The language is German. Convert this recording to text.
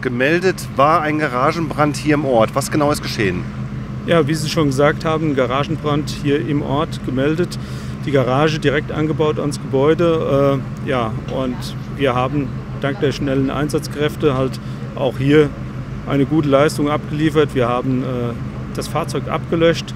gemeldet war ein Garagenbrand hier im Ort. Was genau ist geschehen? Ja, wie Sie schon gesagt haben, Garagenbrand hier im Ort gemeldet. Die Garage direkt angebaut ans Gebäude. Äh, ja, und wir haben dank der schnellen Einsatzkräfte halt auch hier eine gute Leistung abgeliefert. Wir haben äh, das Fahrzeug abgelöscht.